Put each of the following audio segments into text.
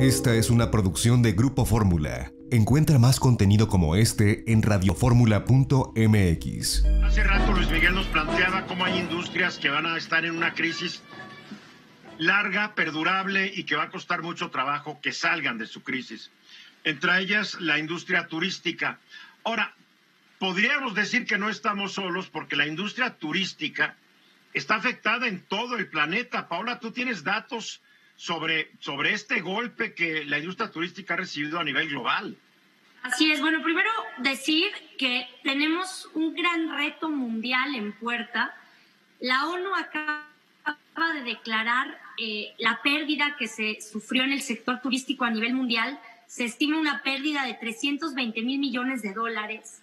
Esta es una producción de Grupo Fórmula. Encuentra más contenido como este en radioformula.mx. Hace rato Luis Miguel nos planteaba cómo hay industrias que van a estar en una crisis larga, perdurable y que va a costar mucho trabajo que salgan de su crisis. Entre ellas la industria turística. Ahora, podríamos decir que no estamos solos porque la industria turística está afectada en todo el planeta. Paula, tú tienes datos sobre, sobre este golpe que la industria turística ha recibido a nivel global. Así es. Bueno, primero decir que tenemos un gran reto mundial en puerta. La ONU acaba de declarar eh, la pérdida que se sufrió en el sector turístico a nivel mundial. Se estima una pérdida de 320 mil millones de dólares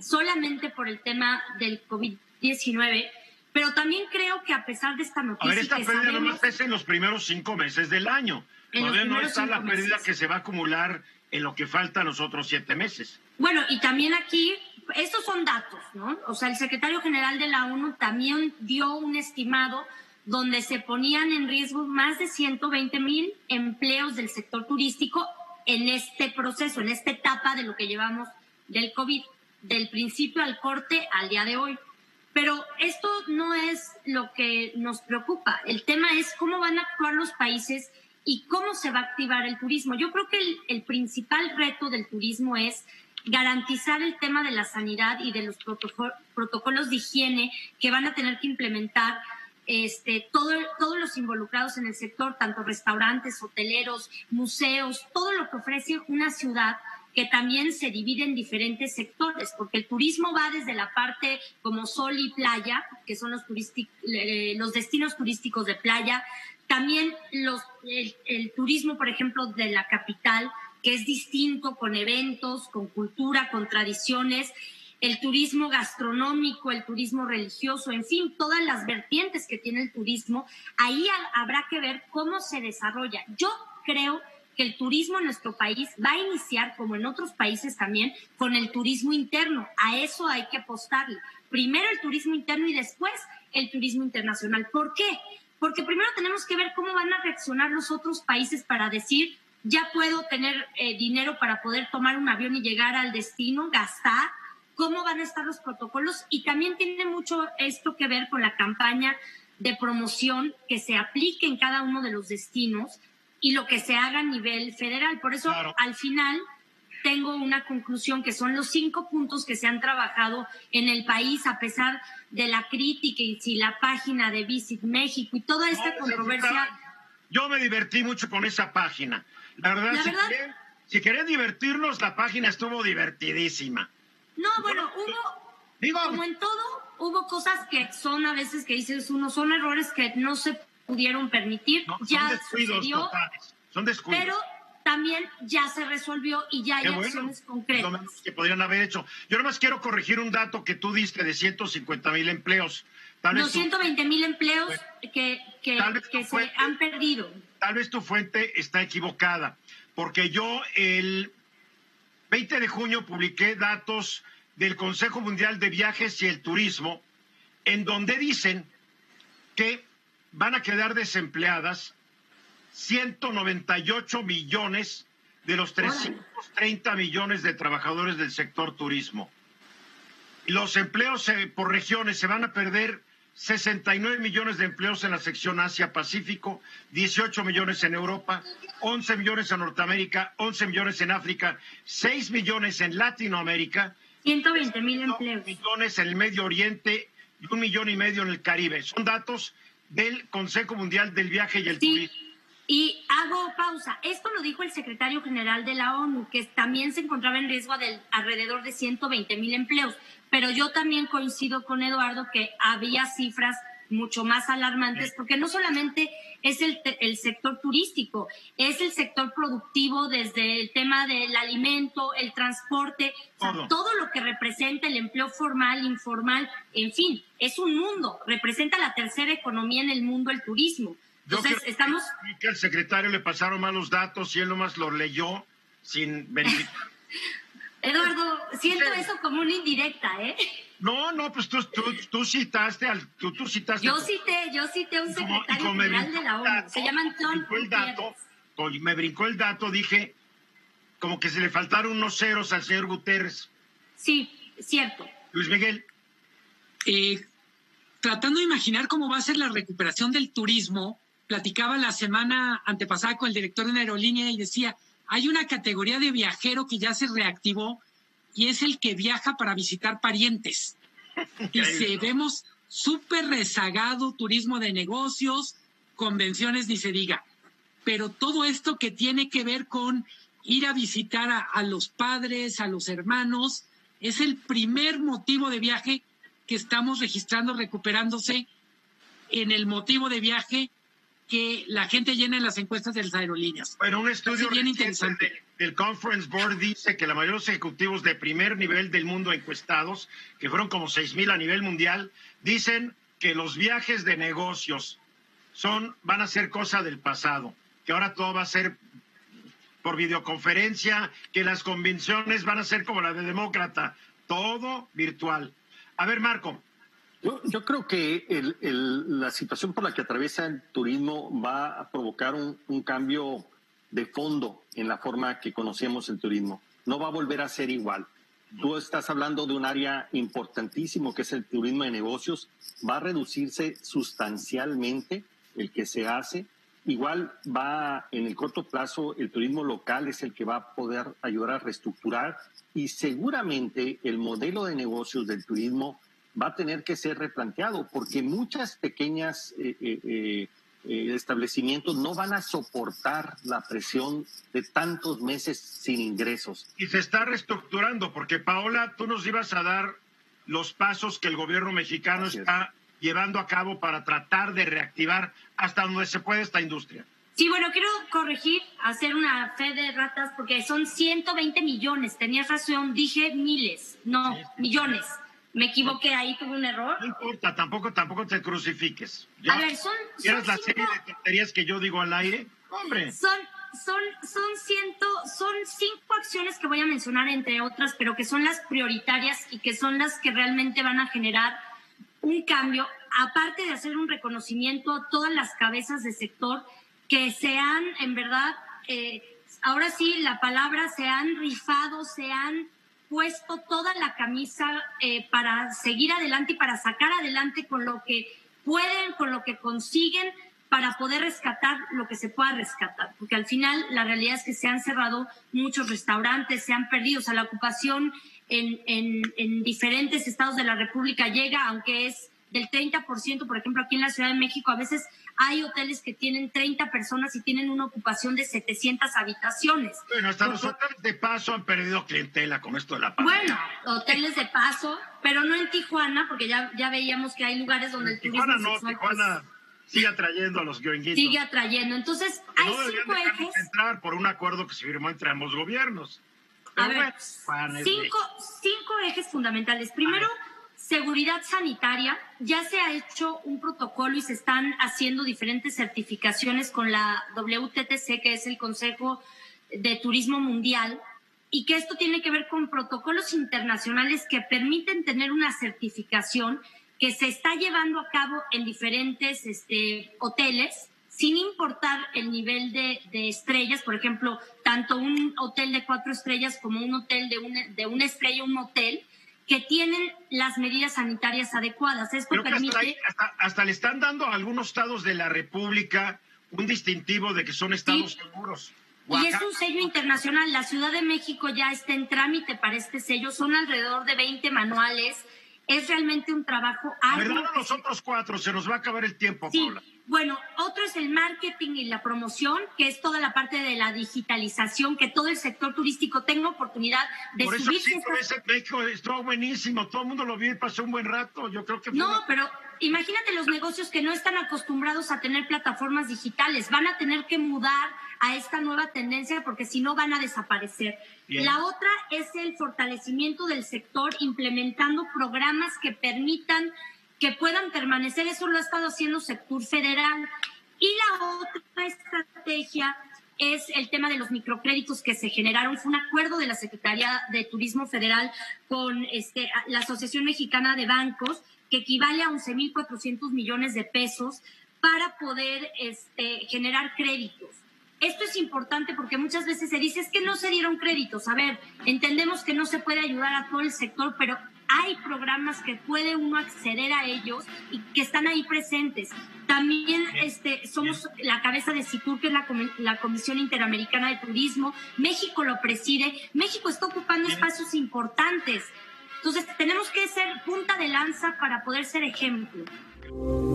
solamente por el tema del COVID-19 pero también creo que a pesar de esta noticia. A ver, esta pérdida no es en los primeros cinco meses del año. Todavía no está la pérdida que se va a acumular en lo que falta los otros siete meses. Bueno, y también aquí, estos son datos, ¿no? O sea, el secretario general de la ONU también dio un estimado donde se ponían en riesgo más de 120 mil empleos del sector turístico en este proceso, en esta etapa de lo que llevamos del COVID, del principio al corte al día de hoy. Pero esto no es lo que nos preocupa. El tema es cómo van a actuar los países y cómo se va a activar el turismo. Yo creo que el, principal reto del turismo es garantizar el tema de la sanidad y de los protocolos de higiene que van a tener que implementar este, todos los involucrados en el sector, tanto restaurantes, hoteleros, museos, todo lo que ofrece una ciudad que también se divide en diferentes sectores, porque el turismo va desde la parte como sol y playa, que son los, eh, destinos turísticos de playa, también el, turismo, por ejemplo, de la capital, que es distinto con eventos, con cultura, con tradiciones, el turismo gastronómico, el turismo religioso, en fin, todas las vertientes que tiene el turismo, ahí habrá que ver cómo se desarrolla. Yo creo el turismo en nuestro país va a iniciar, como en otros países también, con el turismo interno. A eso hay que apostarle. Primero el turismo interno y después el turismo internacional. ¿Por qué? Porque primero tenemos que ver cómo van a reaccionar los otros países para decir, ya puedo tener eh, dinero para poder tomar un avión y llegar al destino, gastar, cómo van a estar los protocolos y también tiene mucho esto que ver con la campaña de promoción que se aplique en cada uno de los destinos y lo que se haga a nivel federal. Por eso, al final, tengo una conclusión que son los cinco puntos que se han trabajado en el país a pesar de la crítica y si la página de Visit México y toda esta controversia. Yo me divertí mucho con esa página. La verdad, si, Querés, divertirnos, la página estuvo divertidísima. No, bueno, hubo, como en todo, hubo cosas que son a veces que dices uno, son errores que no se pudieron permitir. ya sucedió, son descuidos. Pero también ya se resolvió y ya hay acciones concretas. Lo que podrían haber hecho. Yo más quiero corregir un dato que tú diste de 150 mil empleos. Tal 220 mil empleos que, que, que se han perdido. Tal vez tu fuente está equivocada, porque yo el 20 de junio publiqué datos del Consejo Mundial de Viajes y el Turismo, en donde dicen que van a quedar desempleadas 198 millones de los 330 millones de trabajadores del sector turismo. Los empleos eh, por regiones se van a perder 69 millones de empleos en la sección Asia-Pacífico, 18 millones en Europa, 11 millones en Norteamérica, 11 millones en África, 6 millones en Latinoamérica, 120 mil empleos. millones en el Medio Oriente y un millón y medio en el Caribe. Son datos del Consejo Mundial del Viaje y el Turismo. Y hago pausa. Esto lo dijo el secretario general de la ONU, que también se encontraba en riesgo de alrededor de 120 mil empleos. Pero yo también coincido con Eduardo que había cifras mucho más alarmantes, porque no solamente es el, el, sector turístico, es el sector productivo desde el tema del alimento, el transporte, todo lo que representa el empleo formal, informal, en fin, es un mundo, representa la tercera economía en el mundo, el turismo. Entonces, estamos... Que al secretario le pasaron malos datos y él nomás los leyó sin verificar. Eduardo, siento eso como una indirecta, ¿eh? No, no, pues tú, tú, citaste al. Tú, tú citaste yo cité, yo cité a un secretario general de la ONU. Se llama Antonio. el dato me brincó el dato, dije como que se le faltaron unos ceros al señor Guterres. Sí, cierto. Luis Miguel. Eh, tratando de imaginar cómo va a ser la recuperación del turismo, platicaba la semana antepasada con el director de una aerolínea y decía, hay una categoría de viajero que ya se reactivó y es el que viaja para visitar parientes. y se vemos súper rezagado turismo de negocios, convenciones ni se diga. Pero todo esto que tiene que ver con ir a visitar a, los padres, a los hermanos, es el primer motivo de viaje que estamos registrando, recuperándose en el motivo de viaje que la gente llena en las encuestas de las aerolíneas. Bueno, un estudio bien interesante. del Conference Board dice que la mayoría de los ejecutivos de primer nivel del mundo encuestados, que fueron como seis mil a nivel mundial, dicen que los viajes de negocios son, van a ser cosa del pasado, que ahora todo va a ser por videoconferencia, que las convenciones van a ser como la de demócrata, todo virtual. A ver, Marco, yo, creo que la situación por la que atraviesa el turismo va a provocar un, cambio de fondo en la forma que conocemos el turismo. No va a volver a ser igual. Tú estás hablando de un área importantísimo que es el turismo de negocios. Va a reducirse sustancialmente el que se hace. Igual va en el corto plazo, el turismo local es el que va a poder ayudar a reestructurar y seguramente el modelo de negocios del turismo va a tener que ser replanteado porque muchas pequeñas eh, eh, eh, establecimientos no van a soportar la presión de tantos meses sin ingresos. Y se está reestructurando porque Paola, tú nos ibas a dar los pasos que el gobierno mexicano está llevando a cabo para tratar de reactivar hasta donde se puede esta industria. Sí, bueno, quiero corregir, hacer una fe de ratas porque son 120 millones. Tenías razón, dije miles, no, millones. Me equivoqué ahí, tuve un error. No importa, tampoco, tampoco te crucifiques. a ver, son. son la serie de tonterías que yo digo al aire? Hombre. Son, son, son ciento, son cinco acciones que voy a mencionar, entre otras, pero que son las prioritarias y que son las que realmente van a generar un cambio, aparte de hacer un reconocimiento a todas las cabezas de sector que se han, en verdad, eh, ahora sí, la palabra, se han rifado, se han puesto toda la camisa eh, para seguir adelante y para sacar adelante con lo que pueden, con lo que consiguen, para poder rescatar lo que se pueda rescatar. Porque al final la realidad es que se han cerrado muchos restaurantes, se han perdido, o sea, la ocupación en, en, en diferentes estados de la República llega, aunque es del 30%, por ejemplo, aquí en la Ciudad de México, a veces hay hoteles que tienen 30 personas y tienen una ocupación de 700 habitaciones. Bueno, hasta los hoteles de paso han perdido clientela con esto de la pandemia. Bueno, hoteles de paso, pero no en Tijuana, porque ya, ya veíamos que hay lugares donde el turismo Tijuana no, Tijuana sigue atrayendo a los gringuitos. Sigue atrayendo. Entonces, hay cinco ejes. entrar por un acuerdo que se firmó entre ambos gobiernos. a ver, cinco, cinco ejes fundamentales. Primero, Seguridad sanitaria, ya se ha hecho un protocolo y se están haciendo diferentes certificaciones con la WTTC, que es el Consejo de Turismo Mundial, y que esto tiene que ver con protocolos internacionales que permiten tener una certificación que se está llevando a cabo en diferentes este, hoteles, sin importar el nivel de, estrellas, por ejemplo, tanto un hotel de cuatro estrellas como un hotel de una, de una estrella, un hotel, que tienen las medidas sanitarias adecuadas. Esto permite... Hasta, le están dando a algunos estados de la República un distintivo de que son estados seguros. Y es un sello internacional. La Ciudad de México ya está en trámite para este sello. Son alrededor de 20 manuales. Es realmente un trabajo arduo. ¿Verdad? Los otros cuatro, se nos va a acabar el tiempo, sí. Bueno, otro es el marketing y la promoción, que es toda la parte de la digitalización, que todo el sector turístico tenga oportunidad de por subirse. Sí, por eso México estuvo buenísimo, todo el mundo lo vio y pasó un buen rato. Yo creo que. No, pero imagínate los negocios que no están acostumbrados a tener plataformas digitales, van a tener que mudar a esta nueva tendencia porque si no van a desaparecer. La otra es el fortalecimiento del sector implementando programas que permitan que puedan permanecer. Eso lo ha estado haciendo sector federal. Y la otra estrategia es el tema de los microcréditos que se generaron. Fue un acuerdo de la Secretaría de Turismo Federal con este, la Asociación Mexicana de Bancos que equivale a 11.400 millones de pesos para poder este, generar créditos. Esto es importante porque muchas veces se dice es que no se dieron créditos. A ver, entendemos que no se puede ayudar a todo el sector, pero hay programas que puede uno acceder a ellos y que están ahí presentes. También este, somos la cabeza de CITUR, que es la, la, Comisión Interamericana de Turismo. México lo preside. México está ocupando espacios importantes. Entonces, tenemos que ser punta de lanza para poder ser ejemplo.